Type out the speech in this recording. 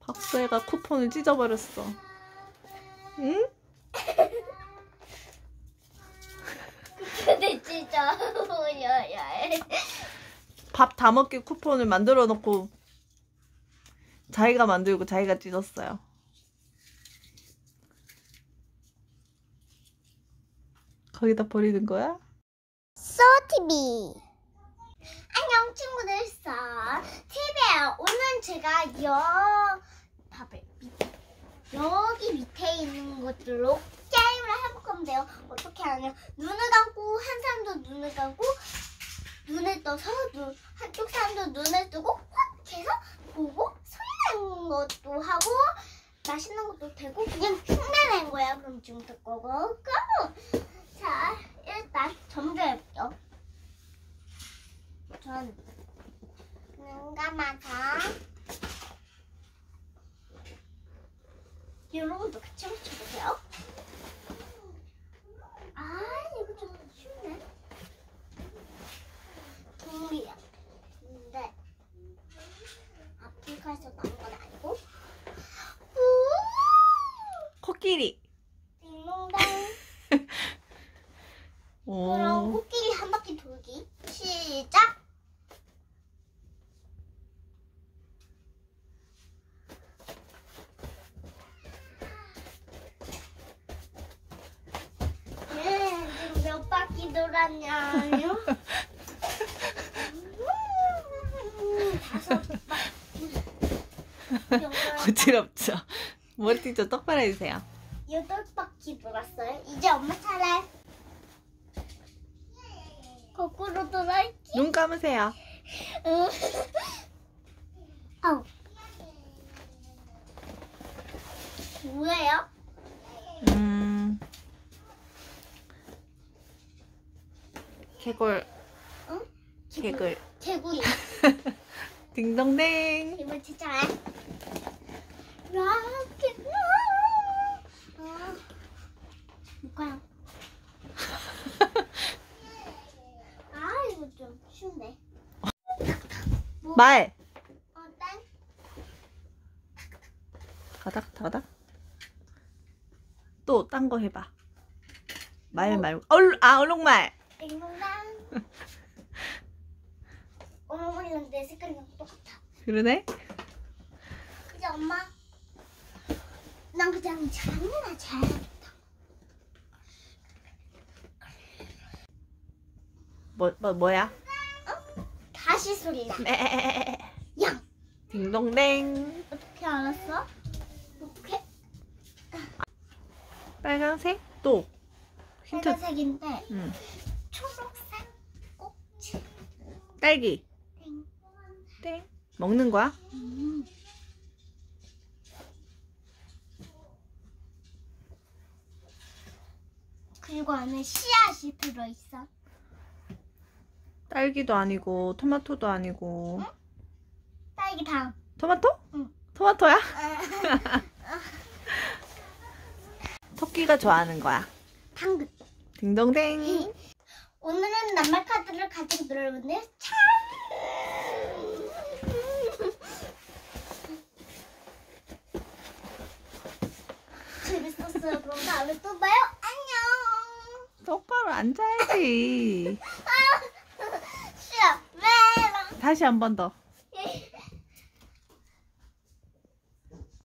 박수혜가 쿠폰을 찢어버렸어. 응? 근데 진짜 밥 다 먹기 쿠폰을 만들어 놓고 자기가 만들고 자기가 찢었어요. 거기다 버리는 거야? 소티비 안녕 친구들 써 오늘 제가 여 밥을 여기 밑에 있는 것들로 게임을 해볼 건데요. 어떻게 하냐 눈을 감고 한 사람도 눈을 감고 눈을 떠서 눈, 한쪽 사람도 눈을 뜨고 확 해서 보고 소리 나는 것도 하고 맛있는 것도 되고 그냥 흉내 낸 거야. 그럼 지금부터 거고 그럼 자 일단 점주해볼게요 전 눈 감아서 여러분도 같이 맞춰보세요. 아 이거 좀 쉽네 동물이야. 근데 아프리카에서 나온 건 아니고. 우 코끼리. 딩동댕. 오. 그럼 코끼리 한 바퀴 돌기 시작. 예, 지금 몇 바퀴 돌았냐요? 음, 다섯 바퀴. 여덟 어지럽죠? 머리띠 좀 똑바로 해주세요. 여덟 바퀴 돌았어요. 이제 엄마 차례. 거꾸로 돌아있기. 눈 감으세요. 응. 아우. 뭐예요? 개굴. 응? 개굴. 개구리. 딩동댕. 이번 진짜 라켓 아, 뭐야? 아 이거 좀 쉬운데. 뭐, 말. 어, 땡. 가닥 가닥. 또 딴 거 해봐. 말 뭐? 말고. 얼, 아 얼룩말. 내 색깔이랑 똑같아. 그러네. 그지 엄마? 난 그냥 잘해나 잘. 뭐, 뭐 뭐야? 다시 소리 나. 매. 양. 딩동댕. 어떻게 알았어? 어떻게? 빨간색 또. 힌트. 빨간색인데 응. 딸기. 땡. 땡. 먹는 거야? 음. 그리고 안에 씨앗이 들어있어. 딸기도 아니고 토마토도 아니고. 딸기 다음. 토마토? 응. 토마토야? 토끼가 좋아하는 거야. 당근. 딩동댕. 오늘은 낱말 카드를 가지고 놀아봤는데 참 재밌었어요. 그럼 다음에 또 봐요. 안녕. 똑바로 앉아야지. 싫어. 왜? 다시 한 번 더.